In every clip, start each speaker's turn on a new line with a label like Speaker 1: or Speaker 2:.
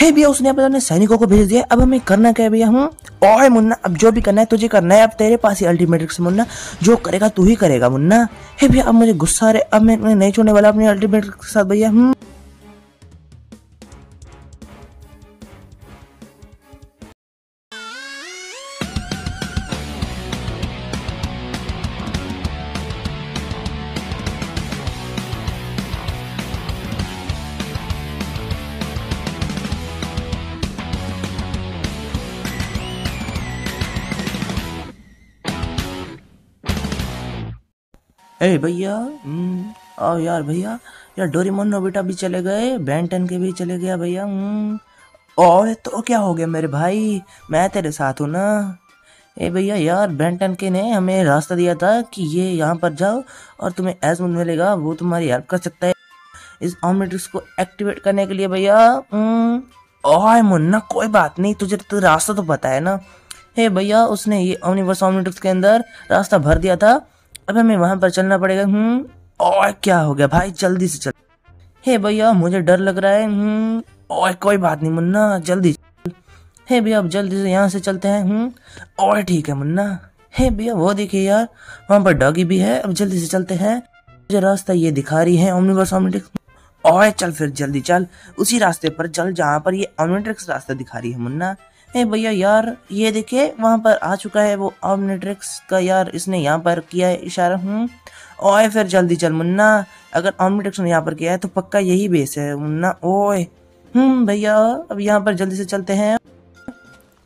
Speaker 1: हे भैया, उसने अपने सैनिकों को भेज दिया, अब हमें करना क्या है भैया? हूँ और मुन्ना, अब जो भी करना है तुझे करना है, अब तेरे पास ही अल्टीमेट से मुन्ना, जो करेगा तू ही करेगा मुन्ना। हे भैया, अब मुझे गुस्सा रहा है, अब मैं नहीं छोड़ने वाला अपने अल्टीमेट के साथ भैया हूँ ए भैया हम्म, आओ यार भैया। यार डोरीमोन नोबिटा भी चले गए बैंटन के भी चले गया भैया हम्म। ओए तो क्या हो गया मेरे भाई? मैं तेरे साथ हूँ ना। ए भैया यार बैंटन के ने हमें रास्ता दिया था कि ये यहाँ पर जाओ और तुम्हें एजमुन मिलेगा वो तुम्हारी हेल्प कर सकता है। इस ऑमलेट्रिक्स को एक्टिवेट करने के लिए भैया हम्म। ओए मुन्ना कोई बात नहीं तुझे तो रास्ता तो पता है ना। हे भैया उसने ये ओमनिवर्स ऑमलेट्रिक्स के अंदर रास्ता भर दिया था। अब हमें वहाँ पर चलना पड़ेगा। हम्म और क्या हो गया भाई? जल्दी से चल। हे भैया, मुझे डर लग रहा है। हम्म और कोई बात नहीं मुन्ना, जल्दी हे भैया, अब जल्दी से यहाँ से चलते हैं। हम्म और ठीक है मुन्ना। हे भैया, वो देखिए यार, वहाँ पर डॉगी भी है। अब जल्दी से चलते हैं। मुझे रास्ता ये दिखा रही है ओमनिवर्स ऑमनिट्रिक्स ओए चल फिर, जल्दी चल। उसी रास्ते पर चल, जहाँ पर ये ऑमनिट्रिक्स रास्ता दिखा रही है मुन्ना। ए भैया यार, ये देखिए, वहाँ पर आ चुका है वो ऑमनिट्रिक्स का यार, इसने यहाँ पर किया है इशारा हूँ ओए, फिर जल्दी चल मुन्ना, अगर ऑमनिट्रिक्स ने यहाँ पर किया है तो पक्का यही बेस है मुन्ना, ओए। हम्म भैया, अब यहाँ पर जल्दी से चलते हैं।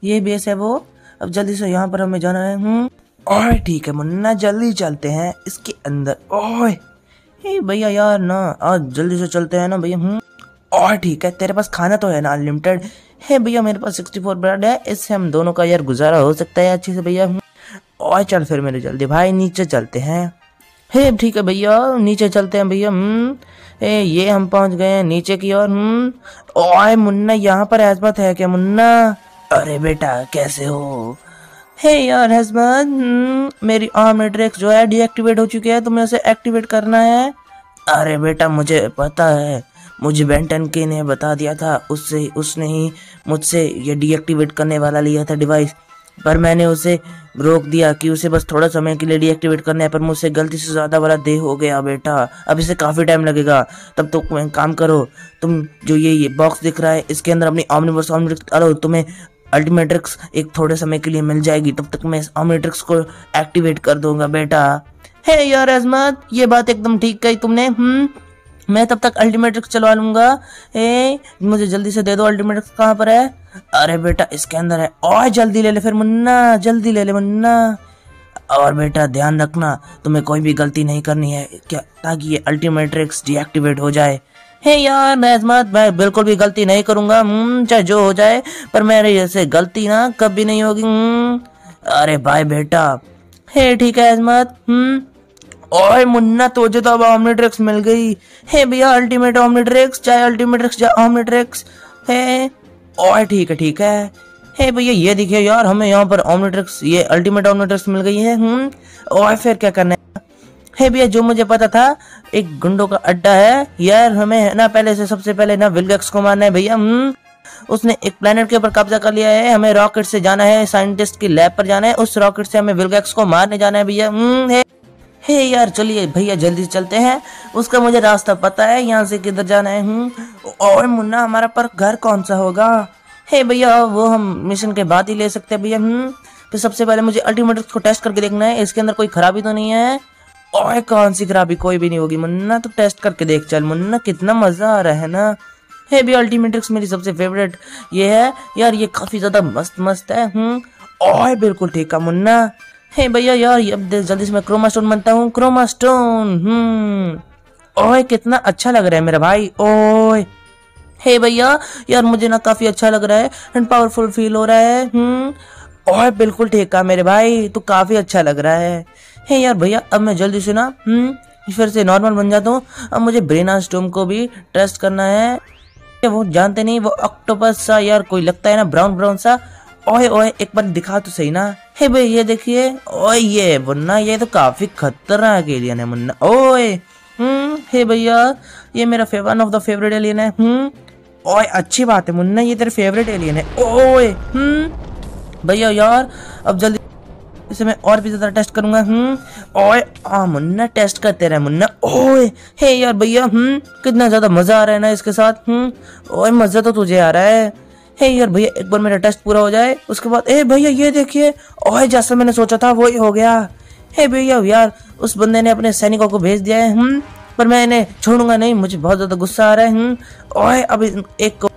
Speaker 1: ये बेस है वो, अब जल्दी से यहाँ पर हमें जाना है हम्म। ओए, ठीक है मुन्ना, जल्दी चलते हैं इसके अंदर, ओए। हे भैया यार, ना, आज जल्दी से चलते हैं ना भैया हम्म। और ठीक है, तेरे पास खाना तो है ना अनलिमिटेड है भैया मेरे पास सिक्सटी फोर ब्रेड है। इससे हम दोनों का यार गुजारा हो सकता है अच्छे से भैया। और चल फिर मेरे जल्दी। भाई नीचे चलते हैं। हे ठीक है भैया नीचे चलते हैं भैया हम्म। ए ये हम पहुँच गए हैं नीचे की ओर हम्म। ओए मुन्ना यहाँ पर हजमत है क्या मुन्ना? अरे बेटा कैसे हो? हे यार हजमत हम्म, मेरी ऑर्मेट्रिक्स जो है डीएक्टिवेट हो चुकी है तुम्हें उसे एक्टिवेट करना है। अरे बेटा मुझे पता है। मुझे बेंटन के ने बता दिया था, उससे, उसने ही मुझसे ये डीएक्टिवेट करने वाला लिया था डिवाइस पर मैंने उसे रोक दिया कि उसे बस थोड़ा समय के लिए डीएक्टिवेट करना है, पर मुझसे गलती से ज़्यादा वाला दे हो गया बेटा। अब इसे काफ़ी टाइम लगेगा। तब तो काम करो। तुम जो ये ये बॉक्स दिख रहा है, इसके अंदर अपनी ऑमनिवर्स ऑमनिट्रिक्स अलो तुम्हें अल्टीमेट्रिक्स एक थोड़े समय के लिए मिल जाएगी। तब तक मैं इस ऑमनिट्रिक्स को एक्टिवेट कर दूँगा बेटा। है यार, अजमत, ये बात एकदम ठीक कही तुमने हम्म? मैं तब तक अल्टीमेट्रिक्स चलवा लूँगा। ए मुझे जल्दी से दे दो अल्टीमेट्रिक्स कहाँ पर है? अरे बेटा इसके अंदर है। और जल्दी ले ले फिर मुन्ना जल्दी ले ले मुन्ना। और बेटा ध्यान रखना तुम्हें कोई भी गलती नहीं करनी है। क्या ताकि ये अल्टीमेट्रिक्स डीएक्टिवेट हो जाए। हे यार नजमत मैं बिल्कुल भी गलती नहीं करूँगा। हम्म, चाहे जो हो जाए पर मेरे जैसे गलती ना कभी नहीं होगी। हम्म। अरे भाई बेटा। हे ठीक है अजमत हम्म। ओए मुन्ना तुझे तो अब ऑमनिट्रिक्स मिल गई। हे भैया अल्टीमेट ऑमनिट्रिक्स चाहे अल्टीमेट्रिक्स चाहे ऑमनिट्रिक्स है, ओए ठीक है ठीक है। हे भैया, ये देखिए यार, हमें यहाँ पर ऑमनिट्रिक्स ये अल्टीमेट ऑमनिट्रिक्स मिल गई है हम्म। ओए फिर क्या करना है? हे भैया, जो मुझे पता था, एक गुंडों का अड्डा है। यार, हमें है ना, पहले से सबसे पहले ना विलगक्स को मारना है भैया हम्म। उसने एक प्लेनेट के ऊपर कब्जा कर लिया है, हमें रॉकेट से जाना है साइंटिस्ट की लैब पर जाना है, उस रॉकेट से हमें विलगक्स को मारने जाना है भैया हम्म हे यार, चलिए भैया, जल्दी चलते हैं। उसका मुझे रास्ता पता है, यहाँ से किधर जाना है हूँ और मुन्ना, हमारा पर घर कौन सा होगा? हे भैया, वो हम मिशन के बाद ही ले सकते हैं भैया हम्म। फिर सबसे पहले मुझे अल्टीमेट को टेस्ट करके देखना है, इसके अंदर कोई खराबी तो नहीं है? और कौन सी खराबी? कोई भी नहीं होगी, मुन्ना तो टेस्ट करके देख, चल मुन्ना, कितना मज़ा आ रहा है ना? हे भी अल्टीमेट्रिक्स मेरी सबसे फेवरेट ये है। यार, ये काफ़ी ज़्यादा मस्त मस्त है हम्म। और बिल्कुल ठीक है, मुन्ना। हे भैया यार अब जल्दी से मैं क्रोमा स्टोन बनता हूँ। क्रोमा स्टोन हम्म। ओए, कितना अच्छा लग रहा है मेरा भाई, ओए। हे भैया, यार मुझे ना काफ़ी अच्छा लग रहा है एंड पावरफुल फील हो रहा है हम्म। ओए, बिल्कुल ठीक है मेरे भाई तो काफ़ी अच्छा लग रहा है। हे यार भैया, अब मैं जल्दी से ना हम्म फिर से नॉर्मल बन जाता हूँ। अब मुझे ब्रेना स्टोम को भी टेस्ट करना है। वो जानते नहीं, वो ऑक्टोपस सा, यार कोई लगता है ना ब्राउन ब्राउन सा। ओए ओए, एक बार दिखा तो सही ना। हे भाई, ये देखिए, ओए ये मुन्ना, ये तो काफ़ी खतरनाक एलियन है मुन्ना। ओए हम्म हे भैया, ये मेरा one of the favourite alien है। हम्म ओए, अच्छी बात है मुन्ना, ये तेरे फेवरेट एलियन है। ओए हम्म भैया यार, अब जल्दी इसे मैं और भी ज़्यादा टेस्ट करूँगा। हम्म ओए, आ, मुन्ना टेस्ट करते रहे मुन्ना। ओए, हे यार भैया हम्म कितना ज़्यादा मज़ा आ रहा है ना इसके साथ। हम्म ओए, मज़ा तो तुझे आ रहा है। हे यार भैया, एक बार मेरा टेस्ट पूरा हो जाए, उसके बाद, ए भैया, ये देखिए, ओए जैसा मैंने सोचा था वही हो गया। हे भैया, यार, उस बंदे ने अपने सैनिकों को भेज दिया है हम्म पर मैं इन्हें छोड़ूँगा नहीं, मुझे बहुत ज़्यादा गुस्सा आ रहा है हम्म ओए, अब एक को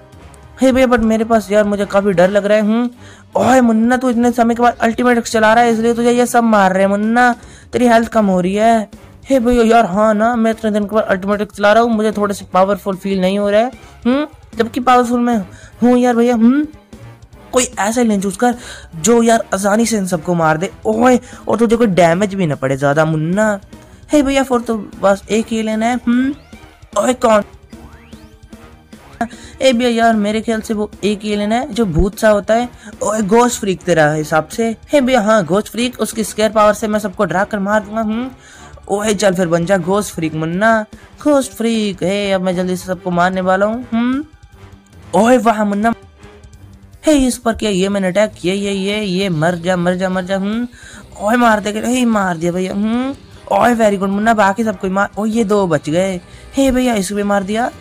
Speaker 1: हे भैया बट मेरे पास, यार, मुझे काफ़ी डर लग रहा है हूँ ओए, मुन्ना, तू इतने समय के बाद अल्टीमेट चला रहा है, इसलिए तुझे ये सब मार रहे हैं, मुन्ना, तेरी हेल्थ कम हो रही है। हे भैया, यार हाँ ना, मैं इतने दिन के बाद अल्टीमेट चला रहा हूँ, मुझे थोड़े से पावरफुल फील नहीं हो रहा है हम्म जबकि पावरफुल मैं हूँ। यार भैया हम्म? कोई ऐसा लेन चूज़ कर जो यार आसानी से इन सबको मार दे। ओए, और तुझे कोई डैमेज भी ना पड़े ज़्यादा, मुन्ना। हे भैया फिर तो बस एक ही लेना है हम्म? ओए, कौन? ए भैया, यार मेरे ख्याल से वो एक ही लेना है जो भूत सा होता है। ओए गोश्त फ्रीक तेरा हिसाब से। हे भैया हाँ गोश्त फ्रीक उसकी स्केयर पावर से मैं सबको डरा कर मार दूँगा हम्म? ओए, चल फिर बन जा ghost freak Munna. Ghost freak हे अब मैं जल्दी से सबको मारने वाला हूँ ओए वाह, मुन्ना। हे, इस पर क्या ये मैंने अटैक किया? ये ये ये, मर जा मर जा मर जा हम्म। ओए, मार दे हे, मार दिया भैया हम्म। ओए वेरी गुड मुन्ना, बाकी सबको मार ओ ये दो बच गए। हे, भैया, इसको भी मार दिया।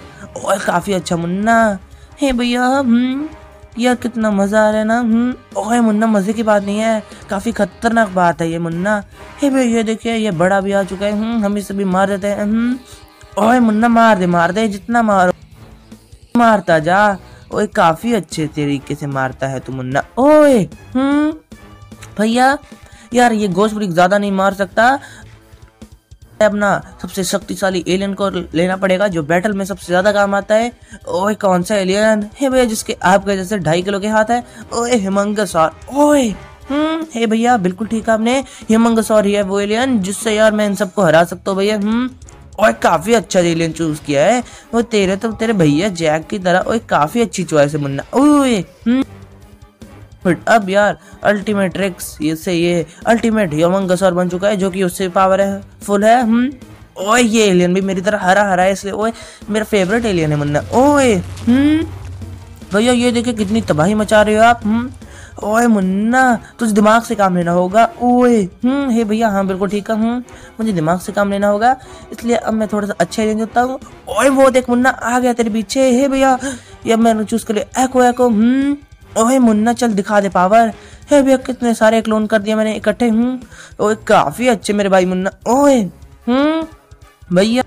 Speaker 1: ओए, काफ़ी अच्छा मुन्ना। हे, भैया हम्म। यार, कितना मज़ा आ रहा है ना हम्म। ओए, मुन्ना, मज़े की बात नहीं है। काफ़ी खतरनाक बात है ये, मुन्ना। हे, भैया, ये देखिए, ये बड़ा भी आ चुका है हम्म। हम इसे भी मार देते हैं ओए, मुन्ना, मार दे मार दे, जितना मारो। मारता जा। ओए, काफ़ी अच्छे तरीके से मारता है तू मुन्ना। ओए हम्म भैया, यार ये गोश्त ज़्यादा नहीं मार सकता। अपना सबसे शक्तिशाली एलियन को लेना पड़ेगा, जो बैटल में सबसे ज़्यादा काम आता है। ओए, कौन सा एलियन है भैया, जिसके आपके जैसे ढाई किलो के हाथ है। ओए हिमंगसौर ओए हम्म हे भैया, बिल्कुल ठीक है आपने। हिमंगसौर ही है वो एलियन जिससे यार मैं इन सबको हरा सकता हूँ भैया हम्म। और काफ़ी अच्छा एलियन चूज़ किया है। वो तेरे तो तेरे भैया जैक की तरह, ओए, काफ़ी अच्छी चॉइस है मुन्ना। ओए हम्म। बट अब यार अल्टीमेट रेक्स ये से ये अल्टीमेट यमंगसौर बन चुका है, जो कि उससे पावर है। फुल है हम्म। ओए, ये एलियन भी मेरी तरह हरा हरा है, इसलिए, ओए, मेरा फेवरेट एलियन है मुन्ना। ओए हम्म। भैया, ये देखिए कितनी तबाही मचा रहे हो आप हम्म। ओए मुन्ना, तुझे दिमाग से काम लेना होगा। ओए हम्म हे भैया हाँ बिल्कुल ठीक है हम्म मुझे दिमाग से काम लेना होगा, इसलिए अब मैं थोड़ा सा अच्छा रेंज होता हूँ। ओए, वो देख मुन्ना, आ गया तेरे पीछे, हे भैया, ये मैंने चूज़ कर लिया। एको एको हम्म ओए मुन्ना, चल दिखा दे पावर। हे भैया, कितने सारे क्लोन कर दिया मैंने, इकट्ठे हूँ ओए, काफ़ी अच्छे मेरे भाई मुन्ना, ओए हम्म भैया,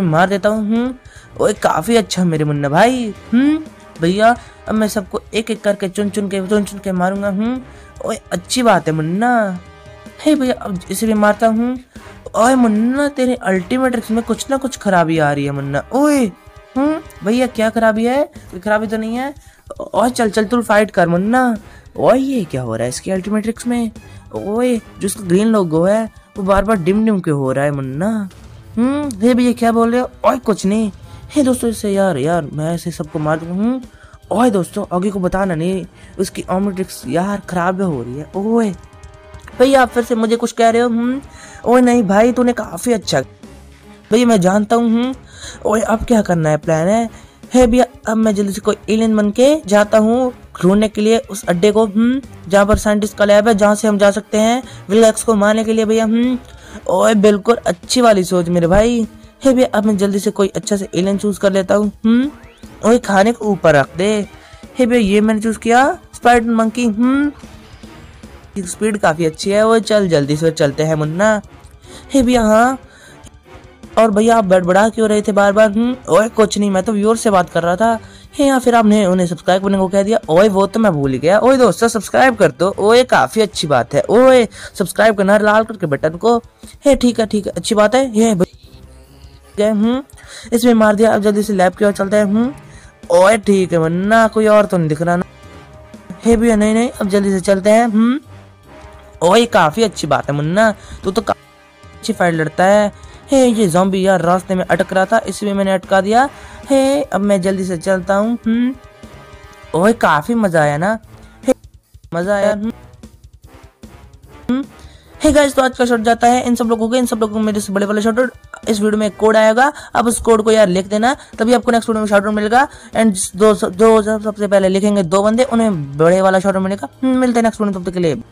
Speaker 1: मार देता हूँ हम्म ओए, काफ़ी अच्छा मेरे मुन्ना भाई हम्म। भैया, अब मैं सबको एक एक करके चुन चुन के चुन चुन के मारूँगा हूँ ओए, अच्छी बात है मुन्ना। हे भैया, अब इसे भी मारता हूँ। ओए मुन्ना, तेरे अल्टीमेट रिक्स में कुछ ना कुछ खराबी आ रही है मुन्ना। ओए हम्म? भैया, क्या खराबी है? कोई खराबी तो नहीं है? और चल चल, तू फाइट कर मुन्ना। ओए, ये क्या हो रहा है इसके अल्टीमेट रिक्स में? ओए, जो इसका ग्रीन लोगो है, वो बार बार डिम डिम के हो रहा है मुन्ना। हम्म? हे भैया, क्या बोल रहे हो? ओए, कुछ नहीं। हे दोस्तों इससे यार यार, मैं ऐसे सबको मार दूँ हूँ ओए दोस्तों, आगे को बताना नहीं उसकी ऑमेट्रिक्स यार खराब हो रही है, ओए। भैया, आप फिर से मुझे कुछ कह रहे हो हम्म? ओए नहीं भाई, तूने काफ़ी अच्छा भैया, मैं जानता हूँ हम्म? ओए, अब क्या करना है प्लान है? है भैया, अब मैं जल्दी से कोई एलियन बन के जाता हूँ ढूँढने के लिए उस अड्डे को हम्म? जहाँ पर साइंटिस्ट का लैब है, जहाँ से हम जा सकते हैं विलैक्स को मारने के लिए, भैया हम्म? ओए, बिल्कुल अच्छी वाली सोच मेरे भाई। है भैया अब मैं जल्दी से कोई अच्छा से एलियन चूज़ कर लेता हूँ। हम्म? ओए खाने को ऊपर रख दे। हे भैया ये मैंने चूज़ किया स्पाइडर मंकी हम्म? स्पीड काफ़ी अच्छी है। वो चल जल्दी से चलते हैं मुन्ना। हे भैया हाँ। और भैया आप बड़बड़ा क्यों रहे थे बार बार हम्म? ओए कुछ नहीं मैं तो व्यूअर से बात कर रहा था। हे या फिर आपने उन्हें सब्सक्राइब करने को कह दिया? ओए वो तो मैं भूल गया। ओए दोस्तों सब्सक्राइब कर दो। ओए काफ़ी अच्छी बात है। ओए सब्सक्राइब करना लाल करके बटन को। हे ठीक है ठीक है अच्छी बात है। ये हम्म इसमें मार दिया, अब जल्दी से लैब की ओर चलते हैं हम्म ओए, ठीक है, वरना कोई और तो नहीं दिख रहा ना। हे भैया, नहीं नहीं, अब जल्दी से चलते हैं हम्म ओए, काफ़ी अच्छी बात है मुन्ना, तू तो काफ़ी अच्छी फाइट लड़ता है। हे, ये जॉम्बी यार रास्ते में अटक रहा था, इसलिए मैंने अटका दिया। हे, अब मैं जल्दी से चलता हूँ ओए, काफ़ी मज़ा आया ना। हे, मज़ा आया हे। गाइस तो आज का शॉट जाता है। इन सब लोगों को, इन सब लोगों को मेरे से बड़े वाले शॉट इस वीडियो में कोड आएगा। अब उस कोड को यार लिख देना, तभी आपको नेक्स्ट वीडियो में शॉर्ट मिलेगा। एंड दो सबसे पहले लिखेंगे दो बंदे, उन्हें बड़े वाला शॉर्ट मिलेगा। मिलते हैं नेक्स्ट वीडियो तब तक के लिए।